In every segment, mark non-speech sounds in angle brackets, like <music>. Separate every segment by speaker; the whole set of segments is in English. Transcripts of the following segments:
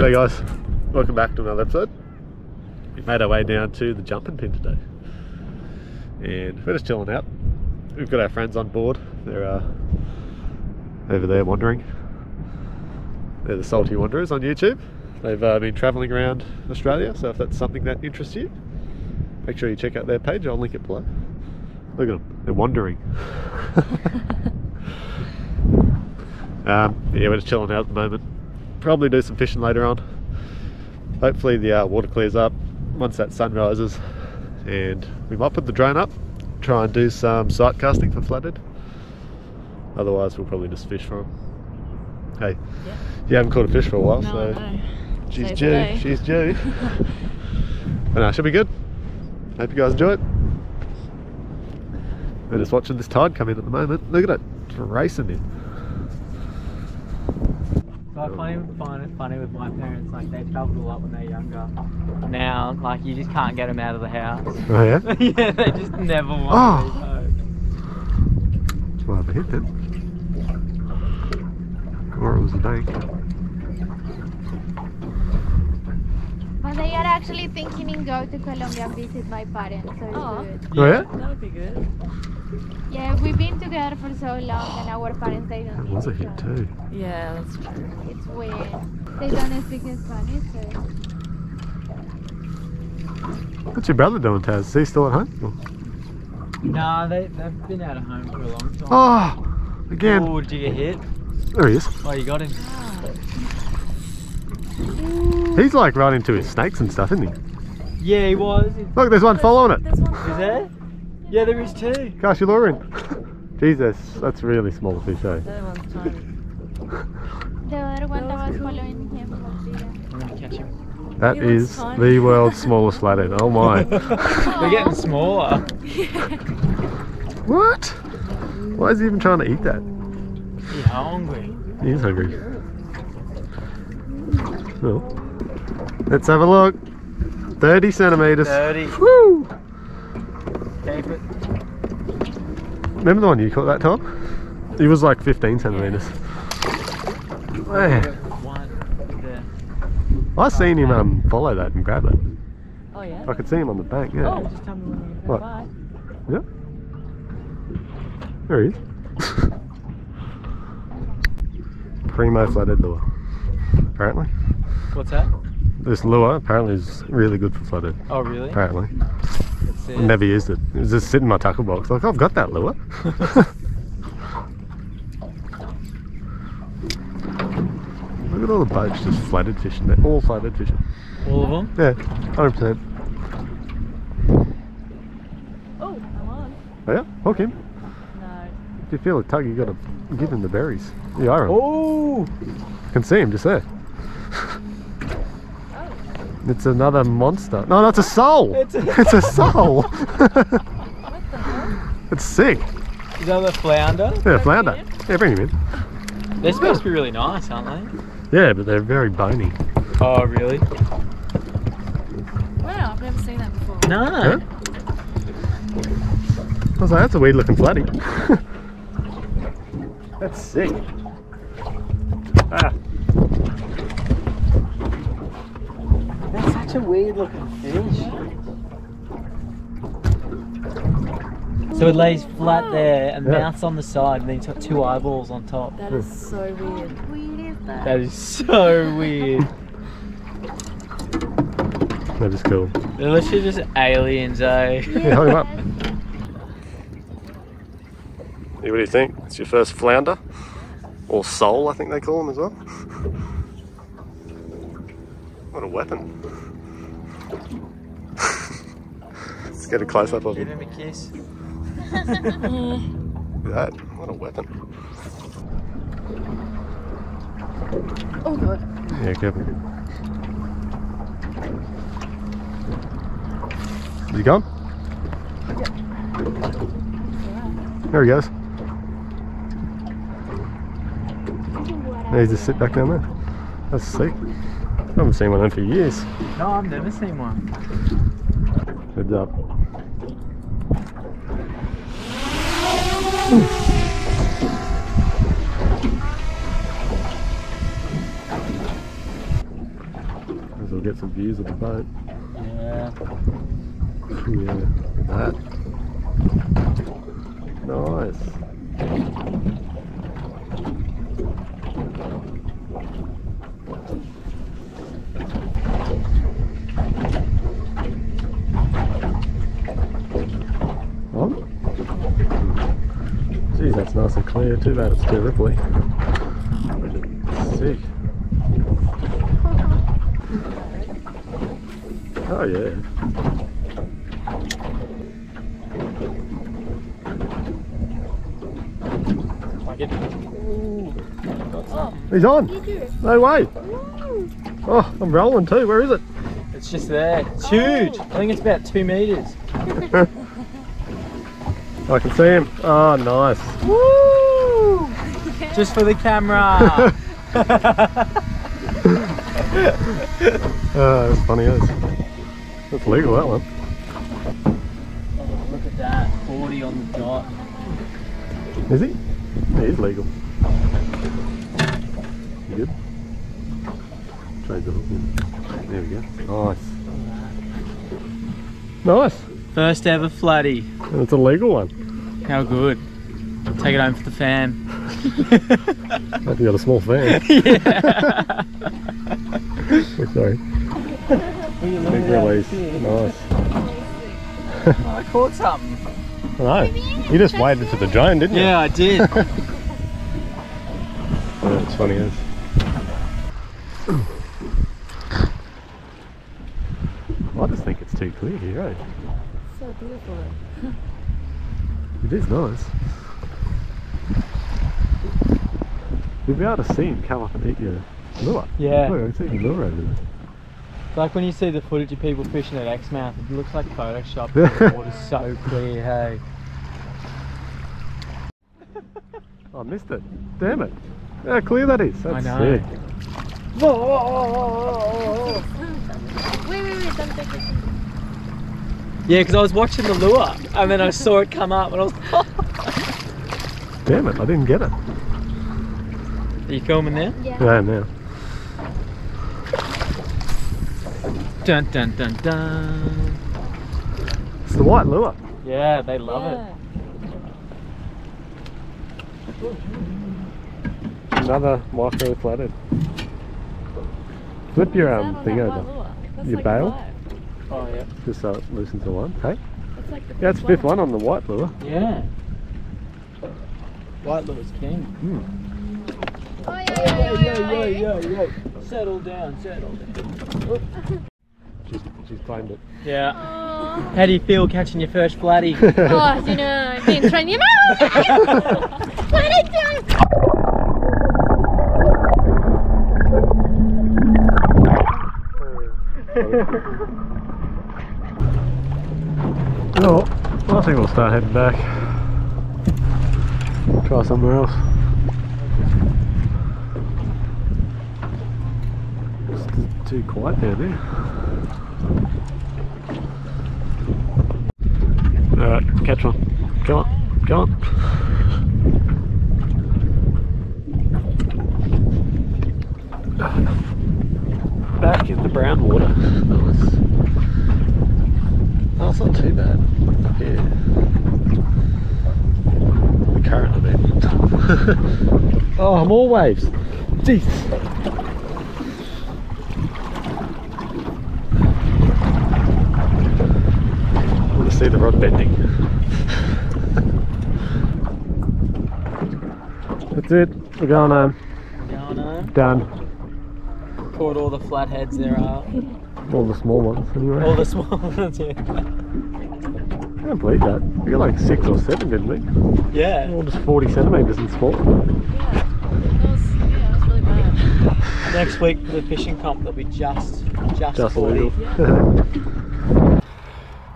Speaker 1: G'day guys, welcome back to another episode. We made our way down to the Jumpinpin today. And we're just chilling out. We've got our friends on board. They're uh, over there wandering. They're the Salty Wanderers on YouTube. They've uh, been travelling around Australia, so if that's something that interests you, make sure you check out their page. I'll link it below. Look at them, they're wandering. <laughs> <laughs> um, yeah, we're just chilling out at the moment. Probably do some fishing later on. Hopefully the uh, water clears up once that sun rises, and we might put the drone up, try and do some sight casting for flathead. Otherwise, we'll probably just fish for them. Hey,
Speaker 2: Yeah.
Speaker 1: you haven't caught a fish for a while,
Speaker 2: No,
Speaker 1: so she's
Speaker 2: Save
Speaker 1: due. She's due. <laughs> but no, she'll be good. Hope you guys enjoy it. We're just watching this tide come in at the moment. Look at it, it's racing in.
Speaker 3: So I find, find it funny with my parents, like they travelled a lot when they're younger. Now, like you just can't get them out of the house.
Speaker 1: Oh yeah? <laughs>
Speaker 3: yeah, they just never want
Speaker 1: Oh.
Speaker 3: to leave home.
Speaker 1: Well, I've hit them. Or it was a bank.
Speaker 4: But they are actually thinking in go to Colombia and visit my parents, so it's
Speaker 2: Oh.
Speaker 4: good.
Speaker 1: Oh yeah?
Speaker 2: That would be good.
Speaker 4: Yeah, we've been together for so long and our parents they don't
Speaker 1: That
Speaker 4: need
Speaker 1: was a hit too.
Speaker 2: Yeah, that's true.
Speaker 4: It's weird. They don't speak Spanish, so
Speaker 1: What's your brother doing, Taz? Is he still at home?
Speaker 3: Nah, they, they've been out of home for a long time.
Speaker 1: Oh, again.
Speaker 3: Oh, did you get hit?
Speaker 1: There he is.
Speaker 3: Oh, you got him. Ah.
Speaker 1: He's like right into his snakes and stuff, isn't he?
Speaker 3: Yeah, he was.
Speaker 1: Look, there's one following it.
Speaker 2: There's one.
Speaker 3: there? Yeah, there is two.
Speaker 1: Cast your lure in. Jesus, that's really small fish, eh?
Speaker 2: The other one's tiny.
Speaker 4: the other one
Speaker 2: That
Speaker 4: that
Speaker 2: was
Speaker 4: was following him was bigger.
Speaker 3: I'm gonna catch him.
Speaker 1: That
Speaker 2: He
Speaker 1: is the world's smallest flathead. Oh my. <laughs>
Speaker 3: They're getting smaller. <laughs>
Speaker 1: what? Why is he even trying to eat that?
Speaker 3: He's hungry.
Speaker 1: He is hungry. Well, let's have a look. 30 centimeters.
Speaker 3: 30.
Speaker 1: Woo!
Speaker 3: Keep it.
Speaker 1: Remember the one you caught that time? He was like 15 centimeters. Man,
Speaker 3: One.
Speaker 1: I seen him um, follow that and grab it.
Speaker 2: Oh yeah.
Speaker 1: I could see him on the bank, yeah.
Speaker 3: Oh, just tell me when you
Speaker 1: What?
Speaker 2: Bye.
Speaker 1: Yeah. There he is. <laughs> Primo flooded lure. Apparently.
Speaker 3: What's that?
Speaker 1: This lure apparently is really good for flooded.
Speaker 3: Oh, really?
Speaker 1: Apparently.
Speaker 3: Let's.
Speaker 1: I never used it. It was just sitting in my tackle box. Like, I've got that lure. <laughs> Look at all the boats just flathead fishing. They're all flathead fishing.
Speaker 3: All of them?
Speaker 1: Yeah, 100%.
Speaker 2: Oh, I'm on.
Speaker 1: Oh, yeah, hook him.
Speaker 2: No.
Speaker 1: If you feel a tug, you got to give him the berries. You are him.
Speaker 3: Oh!
Speaker 1: can see him just there. It's another monster. No, that's a soul. <laughs>
Speaker 3: It's a- <laughs>
Speaker 1: it's a soul.
Speaker 2: What <laughs> the
Speaker 1: it's sick.
Speaker 3: Is that the flounder?
Speaker 1: Yeah, flounder. Yeah, bring him in.
Speaker 3: They're supposed to be really nice, aren't they?
Speaker 1: Yeah, but they're very bony.
Speaker 3: Oh, really?
Speaker 2: Wow, I've never seen that before.
Speaker 3: No.
Speaker 1: Huh? I was like, that's a weird looking flatty. that's sick. Ah,
Speaker 3: such a weird looking fish. So it lays flat there and
Speaker 1: Yeah.
Speaker 3: mouth's on the side and then it's got two eyeballs on top.
Speaker 2: That is so weird.
Speaker 4: Weird is that?
Speaker 3: That is so weird.
Speaker 1: that is cool.
Speaker 3: They're literally just aliens, eh?
Speaker 1: Yeah, hold him up. Yeah, what do you think? It's your first flounder? Or sole, I think they call them as well. What a weapon. Let's get a close up of
Speaker 3: Give
Speaker 1: him.
Speaker 3: him a kiss. <laughs>
Speaker 1: Look at that. What a weapon.
Speaker 2: Oh god.
Speaker 1: Yeah, careful. Is he gone? There he goes. Yeah, he's just sit back down there. That's sick. I haven't seen one in for years.
Speaker 3: No, I've never seen one.
Speaker 1: Heads up. We'll get some views of the boat.
Speaker 3: Yeah.
Speaker 1: Yeah, look at that. Nice. Oh. Geez, that's nice and clear. Too bad it's too ripply. Sick. Oh yeah.
Speaker 3: Like it. Ooh.
Speaker 1: He's on. No way. Oh, I'm rolling too. Where is it?
Speaker 3: It's just there. It's huge. I think it's about two meters. <laughs>
Speaker 1: I can see him. Oh, nice.
Speaker 3: Woo! Just for the camera.
Speaker 1: Oh, <laughs> that's funny as. That's legal, that one.
Speaker 3: Oh, look at that. 40 on the dot.
Speaker 1: Is he? Yeah, he's legal. You good? Trade the hook. There we go. Nice. Nice.
Speaker 3: First ever floody.
Speaker 1: And it's a legal one.
Speaker 3: How good. Take it home for the fam.
Speaker 1: Hope you got a small fan. <laughs>
Speaker 3: yeah.
Speaker 1: Oh, <laughs> Sorry. Big release. Nice.
Speaker 3: Oh, <laughs> I caught something.
Speaker 1: I know. You just waited for the drone, didn't you?
Speaker 3: Yeah, I did.
Speaker 1: Yeah, it's funny as. <clears throat> I just think it's too clear here, eh?
Speaker 2: So beautiful.
Speaker 1: It is nice. You'll be able to see him come up and eat your lure.
Speaker 3: Yeah.
Speaker 1: Look, I can see your lure over there.
Speaker 3: like when you see the footage of people fishing at Exmouth, it looks like Photoshop. <laughs> the water's so clear, hey. <laughs>
Speaker 1: I missed it. Damn it. How clear that is. That's
Speaker 3: I know.
Speaker 1: sick.
Speaker 4: Wait, wait, wait, don't take it.
Speaker 3: Yeah, because I was watching the lure and then I saw it come up and I was <laughs>
Speaker 1: Damn it, I didn't get it.
Speaker 3: Are you filming now?
Speaker 4: Yeah.
Speaker 1: Yeah, now.
Speaker 3: Dun dun dun dun.
Speaker 1: It's the white lure.
Speaker 3: Yeah, they love it.
Speaker 1: Another micro flathead. Flip your um, thing over. Your bail?
Speaker 3: Oh yeah.
Speaker 1: Just so it loosens the one. Hey?
Speaker 2: That's like the
Speaker 1: Yeah, it's fifth one on the white lure.
Speaker 3: Yeah. White lure's king.
Speaker 4: Oh, yeah, yeah, yeah, yeah, yeah.
Speaker 3: yo. Settle down, settle down.
Speaker 1: She's, she's claimed it.
Speaker 3: Yeah.
Speaker 2: Oh,
Speaker 3: How do you feel catching your first flatty? <laughs>
Speaker 2: oh you know, I've been trying <laughs> you know. What are you doing?
Speaker 1: Oh, I think we'll start heading back. Try somewhere else. It's t- too quiet down there. Alright, catch one. Come on, come on. Back in the brown water. Nice. Oh, it's not too bad. Yeah. The current I <laughs> oh, more waves. Jeez. I want to see the rod bending. That's it. We're going home.
Speaker 3: Down home.
Speaker 1: Done.
Speaker 3: Caught all the flatheads there are.
Speaker 1: All the small ones, anyway.
Speaker 3: All the small <laughs> ones, yeah.
Speaker 1: I can't believe that. We got like six or seven, didn't we?
Speaker 3: Yeah.
Speaker 1: All just 40 centimetres and small.
Speaker 2: Yeah. That was, yeah, that was really bad.
Speaker 3: Next week for the fishing comp, they'll be just, just,
Speaker 1: Just
Speaker 3: 40.
Speaker 1: legal. <laughs>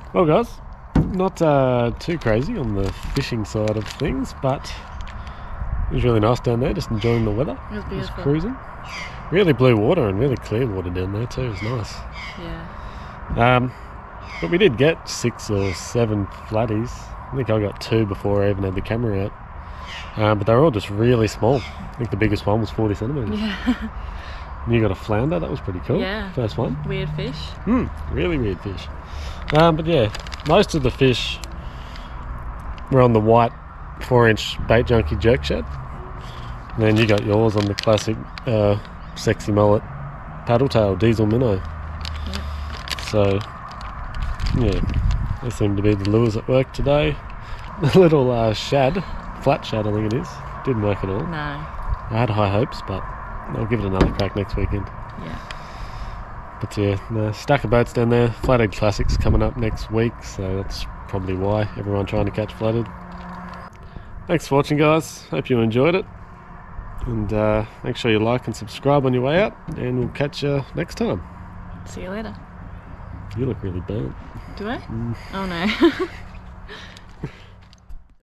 Speaker 1: <laughs> well, guys, not uh, too crazy on the fishing side of things, but it was really nice down there, just enjoying the weather.
Speaker 2: It was
Speaker 1: Just cruising. Really blue water and really clear water down there too. It was nice.
Speaker 2: Yeah.
Speaker 1: Um, but we did get six or seven flatties. I think I got two before I even had the camera out. Um, but they were all just really small. I think the biggest one was 40 centimetres.
Speaker 2: Yeah. <laughs>
Speaker 1: And you got a flounder, that was pretty cool.
Speaker 5: Yeah.
Speaker 1: First one.
Speaker 5: Weird fish.
Speaker 1: Hmm, really weird fish. Um, but yeah, most of the fish were on the white four inch bait junkie jerk shad. And then you got yours on the classic uh, sexy mullet paddle tail diesel minnow. So yeah, they seem to be the lures at work today. <laughs> The little uh, shad, flat shad I think it is, didn't work at all.
Speaker 5: No.
Speaker 1: I had high hopes, but I'll give it another crack next weekend.
Speaker 5: Yeah.
Speaker 1: But yeah, the stack of boats down there. Flathead Classics coming up next week, so that's probably why everyone trying to catch flathead. Thanks for watching, guys. Hope you enjoyed it, and uh, make sure you like and subscribe on your way out. And we'll catch you next time.
Speaker 5: See you later.
Speaker 1: You look really burnt.
Speaker 5: Do I? Oh no. <laughs>